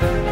Bye.